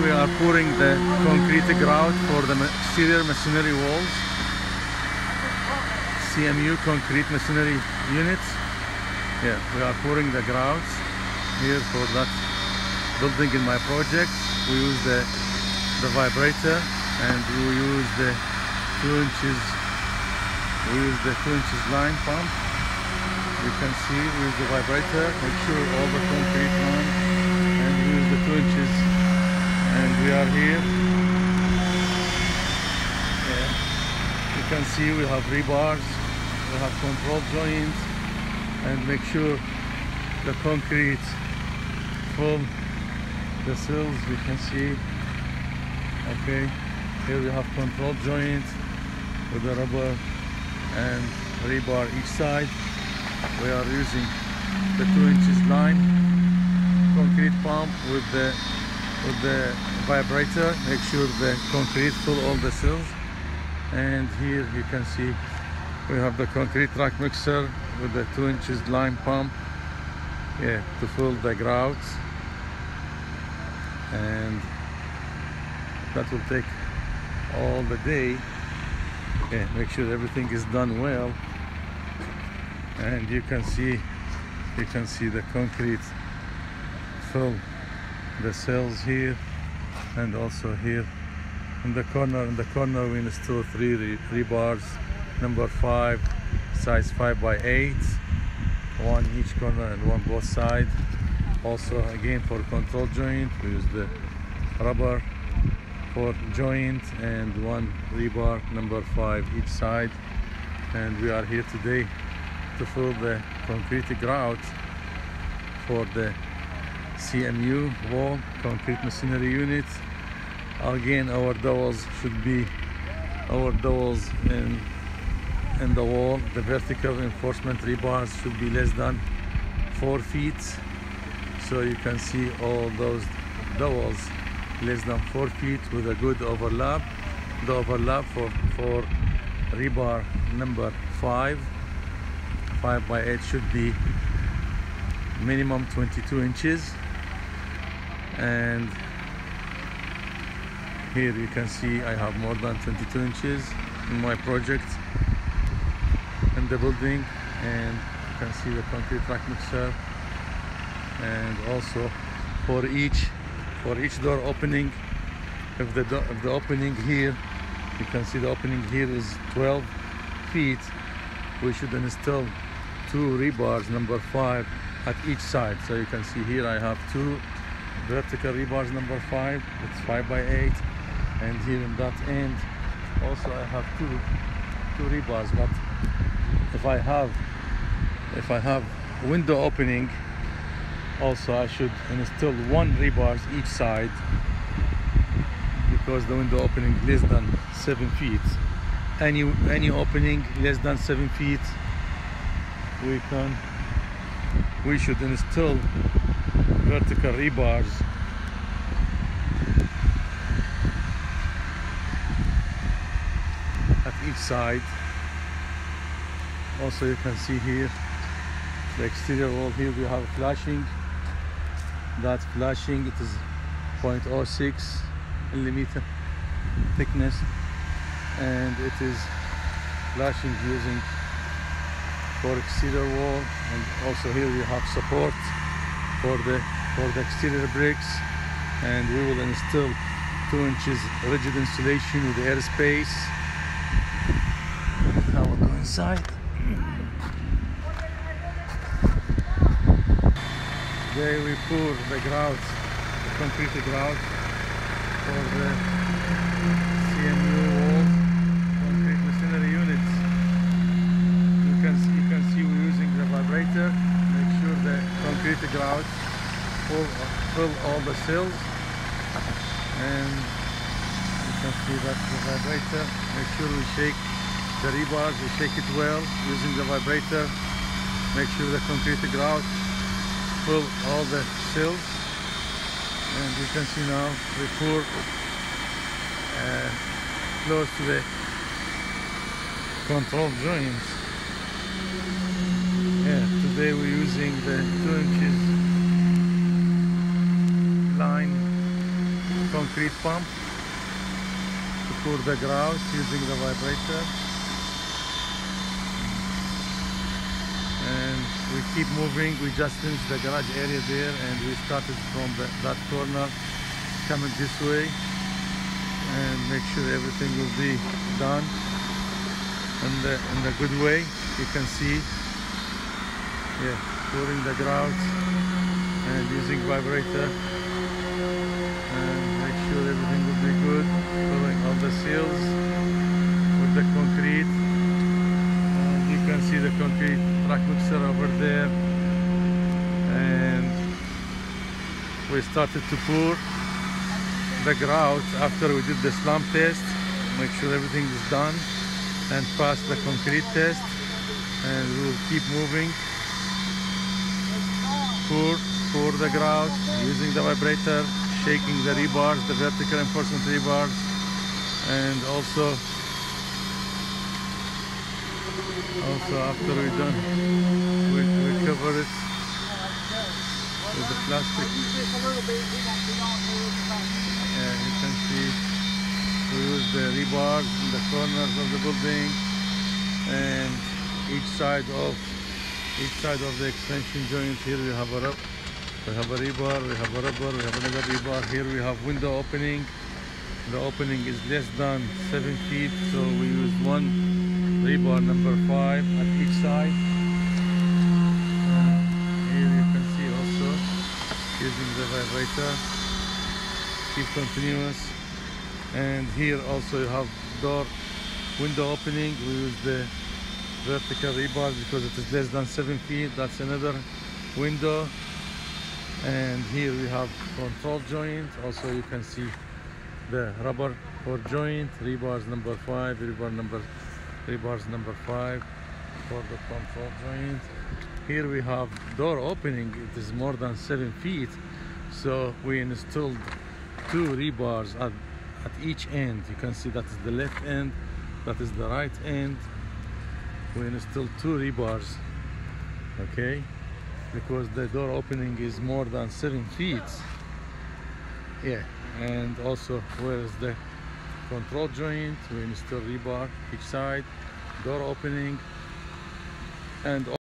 we are pouring the concrete grout for the exterior masonry walls. CMU concrete masonry units. Yeah, we are pouring the grouts here for that building in my project. We use the the vibrator and we use the two inches we use the two inches line pump. You can see use the vibrator, make sure all the concrete and we use the two inches are here. Yeah. You can see we have rebars, we have control joints and make sure the concrete full the sills we can see okay here we have control joints with the rubber and rebar each side we are using the two inches line concrete pump with the with the vibrator make sure the concrete fill all the cells. And here you can see we have the concrete track mixer with the two inches line pump yeah to fill the grouts and that will take all the day. Yeah make sure everything is done well. And you can see you can see the concrete fill the cells here and also here. In the corner in the corner we install three re- rebars. Number five size five by eight. One each corner and one both side. Also again for control joint we use the rubber for joint and one rebar number five each side. And we are here today to fill the concrete grout for the CMU wall concrete masonry unit again our dowels should be our dowels in in the wall the vertical reinforcement rebars should be less than four feet. So you can see all those dowels less than four feet with a good overlap. The overlap for for rebar number five five by eight should be minimum 22 inches and here you can see I have more than 22 inches in my project in the building. And you can see the concrete track mixer. And also for each for each door opening if the if the opening here you can see the opening here is 12 feet. We should install two rebars number five at each side. So you can see here I have two vertical rebars number five. It's five by eight. And here in that end also I have two two rebars. But if I have if I have window opening also I should install one rebars each side because the window opening less than seven feet. Any any opening less than seven feet we can we should install vertical rebars. At each side. Also you can see here the exterior wall here we have flashing. That flashing it is 0.06 millimeter thickness. And it is flashing using for exterior wall. And also here we have support for the for the exterior bricks and we will install two inches rigid insulation with airspace now we'll go inside. Today we pour the grout, the concrete grout for the grout full, fill all the cells, and you can see that the vibrator. Make sure we shake the rebars, we shake it well using the vibrator. Make sure the concrete grout full all the cells and you can see now we pour uh, close to the control joints yeah today we're using the two inches line concrete pump to pour the grout using the vibrator. And we keep moving we just finished the garage area there and we started from the, that corner coming this way. And make sure everything will be done in the in the good way. You can see yeah pouring the grout and using vibrator. And make sure everything will be good filling all the seals with the concrete. And you can see the concrete truck mixer over there. And we started to pour the grout after we did the slump test make sure everything is done and pass the concrete test. And we will keep moving pour pour the grout using the vibrator shaking the rebars the vertical reinforcement rebars. And also also after we're done we, we cover it with the plastic. Yeah you can see we use the rebars in the corners of the building and each side of each side of the extension joint here we have a rub we have a rebar we have a rubber we have another rebar. Here we have window opening. The opening is less than seven feet so we use one rebar number five at each side. Here you can see also using the vibrator keep continuous. And here also you have door window opening. We use the vertical rebar because it is less than seven feet. That's another window. And here we have control joint. Also you can see the rubber for joint. Rebars number five rebar number rebars number five for the control joint. Here we have door opening. It is more than seven feet. So we installed two rebars at, at each end. You can see that is the left end that is the right end we install two rebars okay? Because the door opening is more than seven feet. Yeah and also where is the control joint? We install rebar each side door opening and